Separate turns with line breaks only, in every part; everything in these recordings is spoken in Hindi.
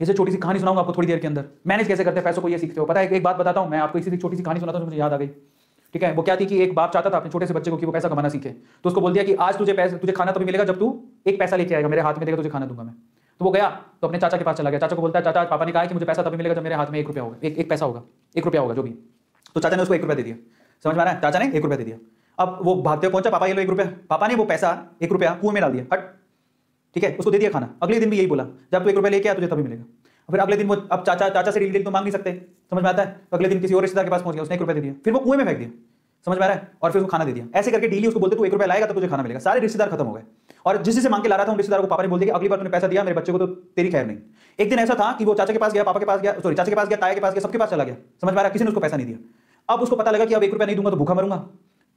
इसे छोटी सी कहानी सुनाऊँगा आपको थोड़ी देर के अंदर। मैनेज कैसे करते हैं? पैसों को ये सीखते हो। पता है, एक बात बताता हूँ मैं आपको, इसी छोटी सी कहानी सुनाता हूँ मुझे याद आ गई। ठीक है? वो क्या थी कि एक बाप चाहता था अपने छोटे से बच्चे को कि वो पैसा कमाना सीखे। तो उसको बोल दिया कि आज तुझे पैसे, तुझे खाना तभी मिलेगा जब तू एक पैसा लेके आएगा, मेरे हाथ में देगा, तुझे खाना दूँगा मैं। तो वो गया तो अपने चाचा के पास चला गया। चाचा को बोलता है, चाचा, पापा ने कहा कि मुझे पैसा तभी मिलेगा जब मेरे हाथ में एक रुपया होगा। एक एक पैसा होगा। एक रुपया होगा, जो भी। तो चाचा ने उसको एक रुपया दे दिया। समझ में आ रहा है? चाचा ने एक रुपया दे दिया। अब वो भागते पहुँचा, पापा ये लो एक रुपया। पापा ने वो पैसा, एक रुपया कुएँ में डाल दिया। हट ठीक है? उसको दे दिया खाना। अगले दिन भी यही बोला, जब तू एक रुपया लेके आया तुझे तभी मिलेगा। फिर अगले दिन वो अब चाचा चाचा से डील तो मांग नहीं सकते, समझ में आता है? तो अगले दिन किसी और रिश्तेदार के पास पहुँच गया, उसने एक रुपया दे दिया। फिर वो कुएँ में फेंक दिया, समझ में आ रहा है? और फिर उसको खाना दे दिया। ऐसे करके डीली उसको बोलते, तू एक रुपया लाएगा तो तुझे खाना मिलेगा। सारे रिश्तेदार खत्म हो गए। और जिस से मांग के ला रहा था रिश्तेदार को पापा ने बोल दिया अगली बार तूने पैसा दिया, मेरे बच्चे को तो तेरी खैर नहीं। एक दिन ऐसा था कि वो चाचा के पास गया, पापा के पास गया सॉरी चाचा के पास गया, ताया के पास गया, सबके पास चला गया। समझ में आ रहा किसी ने उसको पैसा नहीं दिया। अब उसको पता लगा कि अब एक रुपया नहीं दूँगा तो भूखा मरूँगा।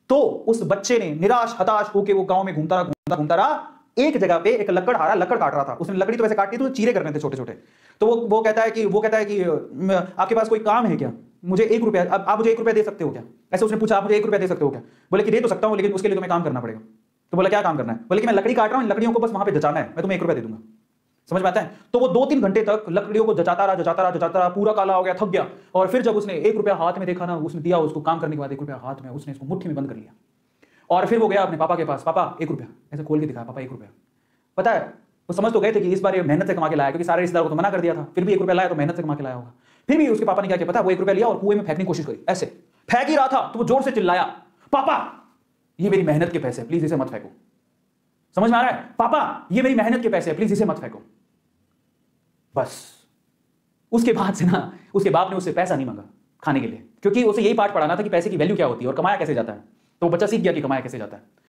तो उस बच्चे ने निराश, हताश होकर वो गाँव में घूमता रहा, घूमता घूमता रहा। एक जगह पे एक लकड़ हारा लकड़ काट रहा था। उसने लकड़ी तो वैसे काटती तो चीरे करने थे छोटे छोटे तो वो वो कहता है कि, वो कहता है कि आपके पास कोई काम है क्या? मुझे एक रुपया, अब, आप मुझे एक रुपया दे सकते हो क्या? ऐसे उसने पूछा, आप मुझे एक रुपया दे सकते हो क्या? बोले कि, दे तो सकता हूँ, लेकिन उसके लिए तुम्हें काम करना पड़ेगा। तो बोला, क्या काम करना है? बोले कि, मैं लकड़ी काट रहा हूँ लकड़ियों को बस वहाँ पे जचाना है, मैं तुम्हें एक रुपया दे दूँगा। समझ में आता है? तो वो दो तीन घंटे तक लकड़ियों को जचाता रहा जचाता रहा जचाता रहा, पूरा काला हो गया, थक गया। और फिर जब उसने एक रुपया हाथ में देखा ना, उसने दिया, उसको काम करने के बाद एक रुपया हाथ में उसने इसको मुट्ठी में बंद कर लिया। और फिर वो गया अपने पापा के पास। पापा, एक रुपया। ऐसे खोल के दिखाया पापा, एक रुपया। पता है, वो समझ तो गए थे कि इस बार ये मेहनत से कमा के लाया क्योंकि सारे रिश्तेदार को तो मना कर दिया था। फिर भी एक रुपया लाया तो मेहनत से कमा के लाया होगा। फिर भी उसके पापा ने क्या किया, पता वो एक रुपया लिया और कुएँ में फेंकने की कोशिश करी। ऐसे। फेंक ही रहा था तो वो ज़ोर से चिल्लाया, पापा, ये मेरी मेहनत के पैसे प्लीज़ इसे मत फेंको। समझ में आ रहा है? पापा, ये मेरी मेहनत के पैसे प्लीज़ इसे मत फेंको। बस। उसके बाद से ना, उसके बाप ने उससे पैसा नहीं मांगा खाने के लिए, क्योंकि उसे यही पाठ पढ़ाना था कि पैसे की वैल्यू क्या होती है और कमाया कैसे जाता है। तो बच्चा सीख गया कि कमाया कैसे जाता है?